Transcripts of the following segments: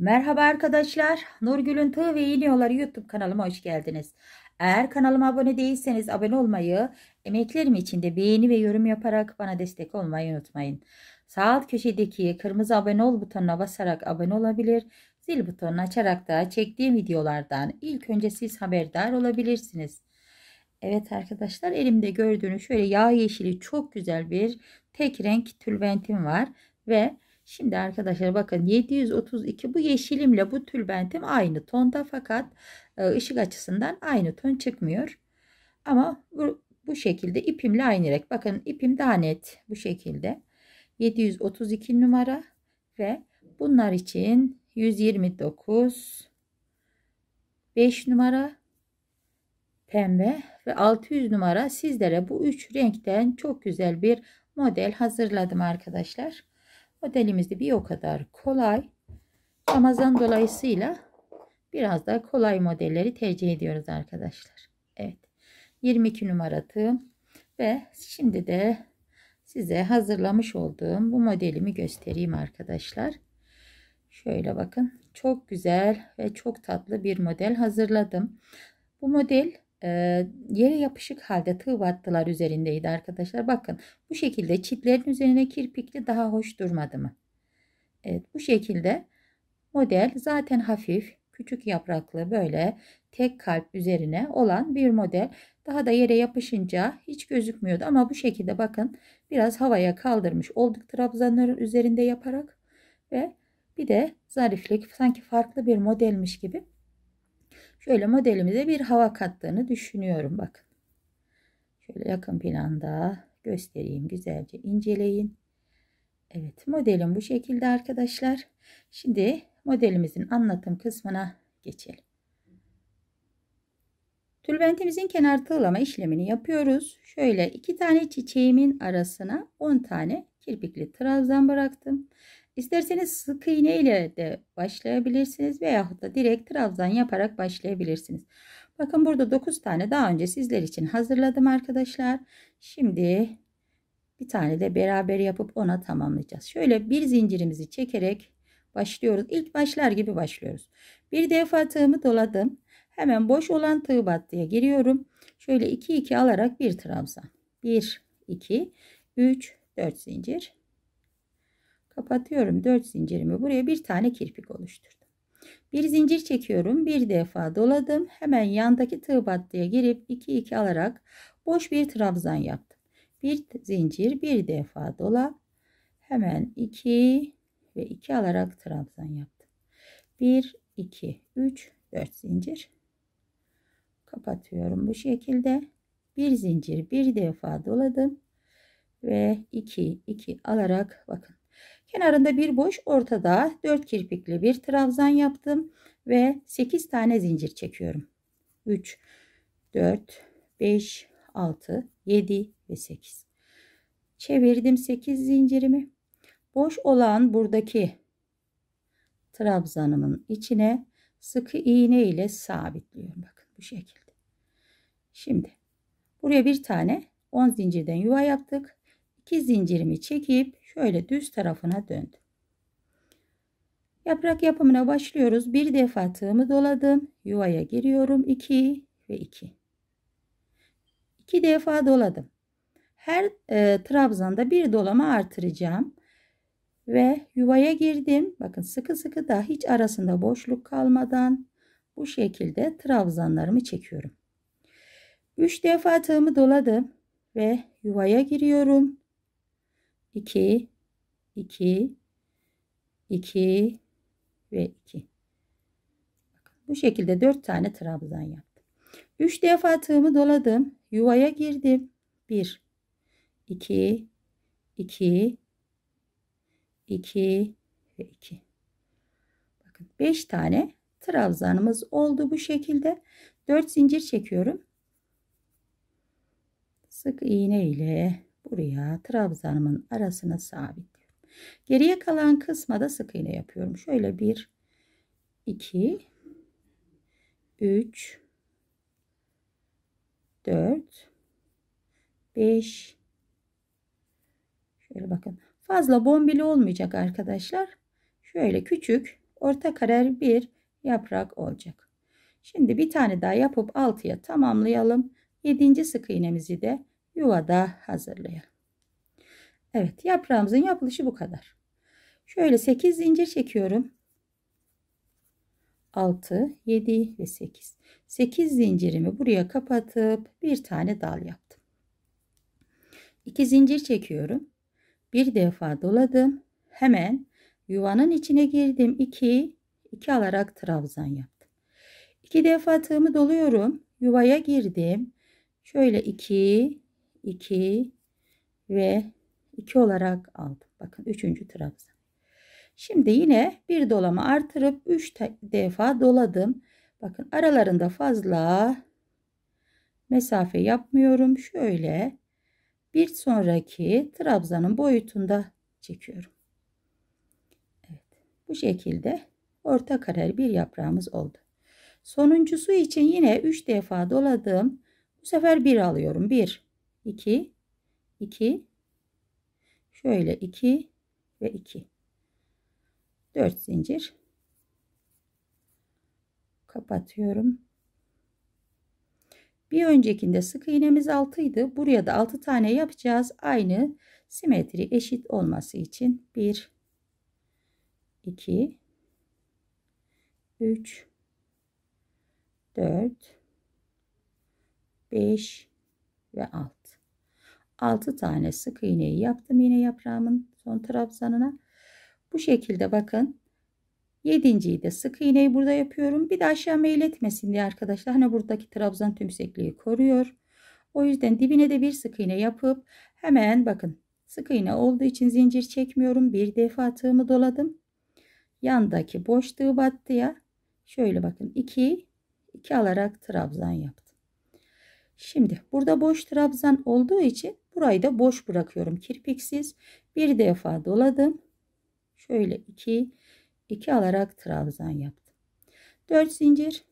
Merhaba arkadaşlar. Nurgül'ün Tığ ve İğne Yolları YouTube kanalıma hoş geldiniz. Eğer kanalıma abone değilseniz abone olmayı, emeklerim için de beğeni ve yorum yaparak bana destek olmayı unutmayın. Sağ alt köşedeki kırmızı abone ol butonuna basarak abone olabilir, zil butonunu açarak da çektiğim videolardan ilk önce siz haberdar olabilirsiniz. Evet arkadaşlar elimde gördüğünüz şöyle yağ yeşili çok güzel bir tek renk tülbentim var ve Şimdi arkadaşlar bakın 732 bu yeşilimle bu tülbentim aynı tonda fakat e, ışık açısından aynı ton çıkmıyor. Ama bu, bu şekilde ipimle aynı renk. Bakın ipim daha net bu şekilde. 732 numara ve bunlar için 129 5 numara pembe ve 600 numara sizlere bu üç renkten çok güzel bir model hazırladım arkadaşlar. Modelimiz de bir o kadar kolay. Ramazan dolayısıyla biraz daha kolay modelleri tercih ediyoruz arkadaşlar. Evet. 22 numara tığım ve şimdi de size hazırlamış olduğum bu modelimi göstereyim arkadaşlar. Şöyle bakın çok güzel ve çok tatlı bir model hazırladım. Bu model e, yere yapışık halde tığ battılar üzerindeydi arkadaşlar. Bakın bu şekilde çitlerin üzerine kirpikli daha hoş durmadı mı? Evet bu şekilde model zaten hafif küçük yapraklı böyle tek kalp üzerine olan bir model. Daha da yere yapışınca hiç gözükmüyordu ama bu şekilde bakın biraz havaya kaldırmış olduk trabzanların üzerinde yaparak ve bir de zariflik sanki farklı bir modelmiş gibi Şöyle modelimize bir hava kattığını düşünüyorum. Bakın. Şöyle yakın planda göstereyim. Güzelce inceleyin. Evet modelim bu şekilde arkadaşlar. Şimdi modelimizin anlatım kısmına geçelim. Tülbentimizin kenar tığlama işlemini yapıyoruz. Şöyle iki tane çiçeğimin arasına 10 tane kirpikli trabzan bıraktım. İsterseniz sık iğne ile de başlayabilirsiniz veyahut da direkt trabzan yaparak başlayabilirsiniz. Bakın burada 9 tane daha önce sizler için hazırladım arkadaşlar. Şimdi bir tane de beraber yapıp ona tamamlayacağız. Şöyle bir zincirimizi çekerek başlıyoruz. İlk başlar gibi başlıyoruz. Bir defa tığımı doladım. Hemen boş olan tığ battıya giriyorum. Şöyle 2 2 alarak bir trabzan. 1 2 3 4 zincir kapatıyorum. 4 zincirimi buraya bir tane kirpik oluşturdum. Bir zincir çekiyorum. Bir defa doladım. Hemen yandaki tığ battıya girip 2 2 alarak boş bir trabzan yaptım. Bir zincir bir defa dola. Hemen 2 ve 2 alarak trabzan yaptım. 1 2 3 4 zincir. Kapatıyorum bu şekilde. Bir zincir bir defa doladım. Ve 2 2 alarak bakın Kenarında bir boş ortada 4 kirpikli bir trabzan yaptım ve 8 tane zincir çekiyorum. 3, 4, 5, 6, 7 ve 8. Çevirdim 8 zincirimi. Boş olan buradaki trabzanımın içine sıkı iğne ile sabitliyorum. Bakın bu şekilde. Şimdi buraya bir tane 10 zincirden yuva yaptık. 2 zincirimi çekip şöyle düz tarafına döndüm. Yaprak yapımına başlıyoruz. Bir defa tığımı doladım. Yuvaya giriyorum. 2 ve 2. 2 defa doladım. Her e, trabzanda bir dolama artıracağım. Ve yuvaya girdim. Bakın sıkı sıkı da hiç arasında boşluk kalmadan bu şekilde trabzanlarımı çekiyorum. 3 defa tığımı doladım ve yuvaya giriyorum. 2 2 2 ve 2 Bakın, bu şekilde 4 tane trabzan yaptım. 3 defa tığımı doladım. Yuvaya girdim. 1 2 2 2 ve 2 bakın 5 tane trabzanımız oldu bu şekilde. 4 zincir çekiyorum. Sık iğne ile buraya trabzanımın arasına sabitliyorum. Geriye kalan kısma da sık iğne yapıyorum. Şöyle 1 2 3 4 5 Şöyle bakın. Fazla bombili olmayacak arkadaşlar. Şöyle küçük Orta karar bir yaprak olacak. Şimdi bir tane daha yapıp altıya tamamlayalım. Yedinci sık iğnemizi de yuvada hazırlayalım. Evet yaprağımızın yapılışı bu kadar. Şöyle 8 zincir çekiyorum. 6, 7 ve 8. 8 zincirimi buraya kapatıp bir tane dal yaptım. 2 zincir çekiyorum. Bir defa doladım. Hemen yuvanın içine girdim. 2, 2 alarak trabzan yaptım. 2 defa tığımı doluyorum. Yuvaya girdim. Şöyle 2, 2 ve 2 olarak aldım. Bakın 3. trabzan. Şimdi yine bir dolama artırıp 3 defa doladım. Bakın aralarında fazla mesafe yapmıyorum. Şöyle bir sonraki trabzanın boyutunda çekiyorum. Evet, bu şekilde orta karar bir yaprağımız oldu. Sonuncusu için yine 3 defa doladım. Bu sefer 1 alıyorum. 1, 2, 2, şöyle 2 ve 2. 4 zincir kapatıyorum. Bir öncekinde sık iğnemiz 6 idi. Buraya da 6 tane yapacağız. Aynı simetri eşit olması için 1 2 3 4 5 ve 6 6 tane sık iğneyi yaptım yine yaprağımın son trabzanına bu şekilde bakın. Yedinciyi de sık iğneyi burada yapıyorum. Bir de aşağı meyletmesin diye arkadaşlar. Hani buradaki trabzan tümsekliği koruyor. O yüzden dibine de bir sık iğne yapıp hemen bakın sık iğne olduğu için zincir çekmiyorum. Bir defa tığımı doladım. Yandaki boş tığ battıya şöyle bakın 2 2 alarak trabzan yaptım. Şimdi burada boş trabzan olduğu için burayı da boş bırakıyorum kirpiksiz. Bir defa doladım şöyle 2 2 alarak trabzan yaptım. 4 zincir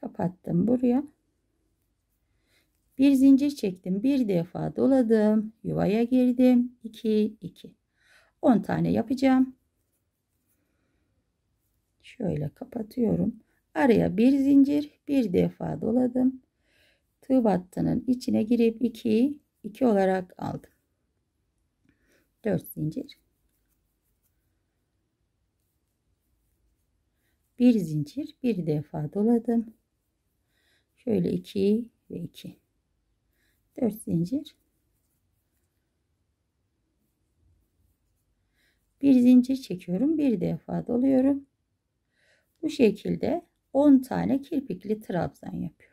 kapattım buraya. Bir zincir çektim. Bir defa doladım. Yuvaya girdim. 2 2. 10 tane yapacağım. Şöyle kapatıyorum. Araya bir zincir, bir defa doladım. Tığ battının içine girip 2 2 olarak aldım. 4 zincir. Bir zincir bir defa doladım. Şöyle 2 ve 2 4 zincir. Bir zincir çekiyorum bir defa doluyorum. Bu şekilde 10 tane kirpikli trabzan yapıyorum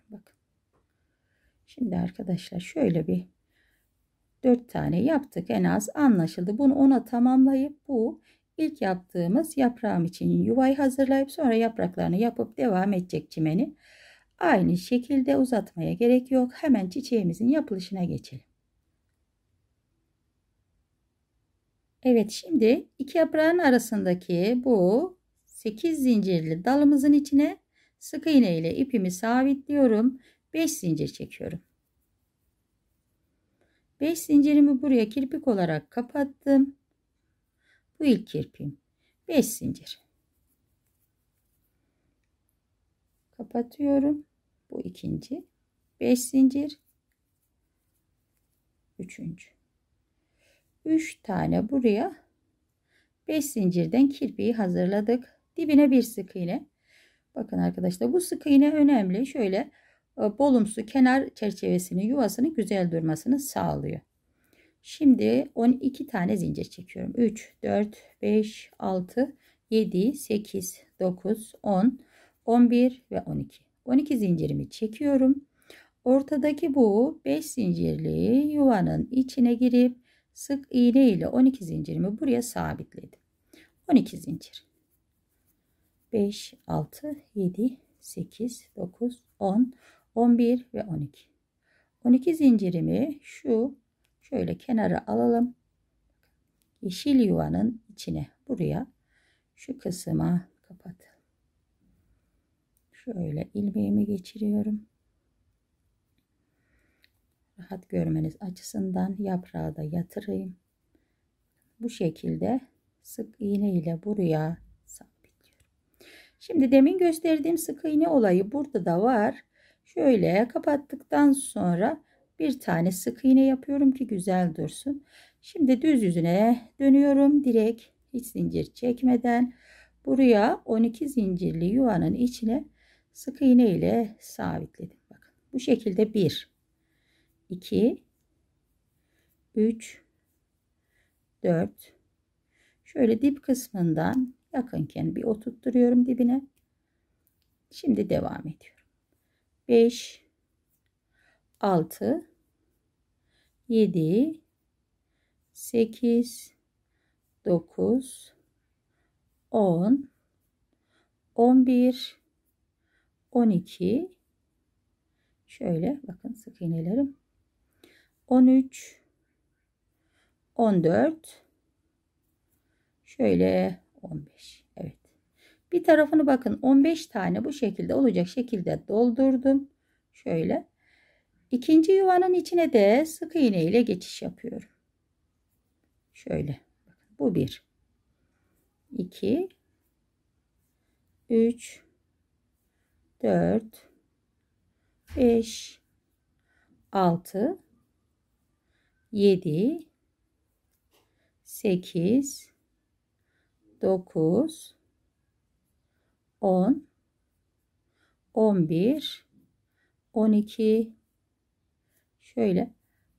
şimdi arkadaşlar şöyle bir 4 tane yaptık en az anlaşıldı. Bunu ona tamamlayıp bu ilk yaptığımız yaprağım için yuvayı hazırlayıp sonra yapraklarını yapıp devam edecek çimeni. Aynı şekilde uzatmaya gerek yok. Hemen çiçeğimizin yapılışına geçelim. Evet şimdi iki yaprağın arasındaki bu 8 zincirli dalımızın içine sık iğne ile ipimi sabitliyorum. 5 zincir çekiyorum. 5 zincirimi buraya kirpik olarak kapattım. Bu ilk kirpiğim. 5 zincir. Kapatıyorum. Bu ikinci. 5 zincir. Üçüncü. 3 tane buraya 5 zincirden kirpiği hazırladık. Dibine bir sık iğne. Bakın arkadaşlar bu sık iğne önemli. Şöyle bolumsu kenar çerçevesinin yuvasının güzel durmasını sağlıyor. Şimdi 12 tane zincir çekiyorum. 3, 4, 5, 6, 7, 8, 9, 10, 11 ve 12. 12 zincirimi çekiyorum. Ortadaki bu 5 zincirli yuvanın içine girip sık iğne ile 12 zincirimi buraya sabitledim. 12 zincir. 5, 6, 7, 8, 9, 10, 11 ve 12. 12 zincirimi şu şöyle kenara alalım. Yeşil yuvanın içine buraya şu kısma kapatalım. Şöyle ilmeğimi geçiriyorum. Rahat görmeniz açısından yaprağı da yatırayım. Bu şekilde sık iğne ile buraya sabitliyorum. Şimdi demin gösterdiğim sık iğne olayı burada da var. Şöyle kapattıktan sonra bir tane sık iğne yapıyorum ki güzel dursun. Şimdi düz yüzüne dönüyorum direkt hiç zincir çekmeden buraya 12 zincirli yuvanın içine sık iğne ile sabitledim. Bakın bu şekilde 1 2 3 4 şöyle dip kısmından yakınken bir oturtturuyorum dibine. Şimdi devam ediyorum. 5 6 7 8 9 10 11 12 şöyle bakın sık iğnelerim. 13 14 şöyle 15 evet bir tarafını bakın 15 tane bu şekilde olacak şekilde doldurdum. Şöyle. İkinci yuvanın içine de sık iğne ile geçiş yapıyorum. Şöyle. Bu bir. 2 3 4 5 6 7 8 9 10 11 12 şöyle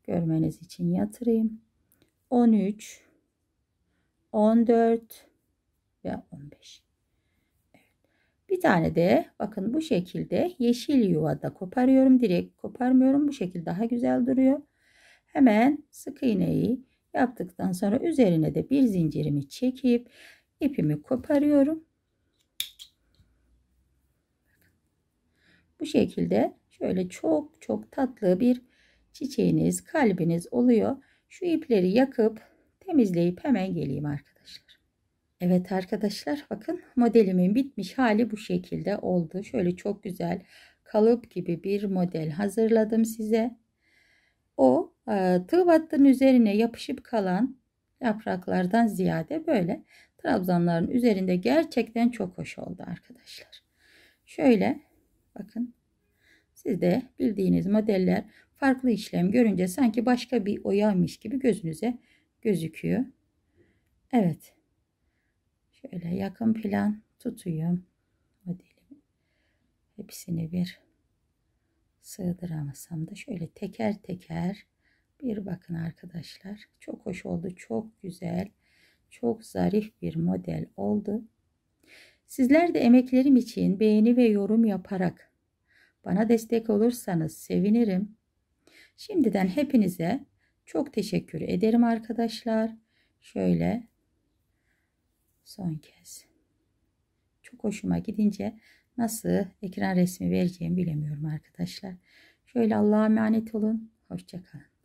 görmeniz için yatırayım 13 14 ve 15 bir tane de bakın bu şekilde yeşil yuvada koparıyorum. Direkt koparmıyorum. Bu şekilde daha güzel duruyor. Hemen sık iğneyi yaptıktan sonra üzerine de bir zincirimi çekip ipimi koparıyorum. Bu şekilde şöyle çok çok tatlı bir çiçeğiniz, kalbiniz oluyor. Şu ipleri yakıp temizleyip hemen geleyim arkadaşlar. Evet arkadaşlar bakın modelimin bitmiş hali bu şekilde oldu. Şöyle çok güzel kalıp gibi bir model hazırladım size. O e, tığ battının üzerine yapışıp kalan yapraklardan ziyade böyle trabzanların üzerinde gerçekten çok hoş oldu arkadaşlar. Şöyle bakın siz de bildiğiniz modeller farklı işlem görünce sanki başka bir oyaymış gibi gözünüze gözüküyor. Evet. Şöyle yakın plan tutuyum modelimi. Hepsini bir sığdıramasam da şöyle teker teker bir bakın arkadaşlar. Çok hoş oldu. Çok güzel. Çok zarif bir model oldu. Sizler de emeklerim için beğeni ve yorum yaparak bana destek olursanız sevinirim. Şimdiden hepinize çok teşekkür ederim arkadaşlar. Şöyle son kez. Çok hoşuma gidince nasıl ekran resmi vereceğimi bilemiyorum arkadaşlar. Şöyle Allah'a emanet olun. Hoşçakalın.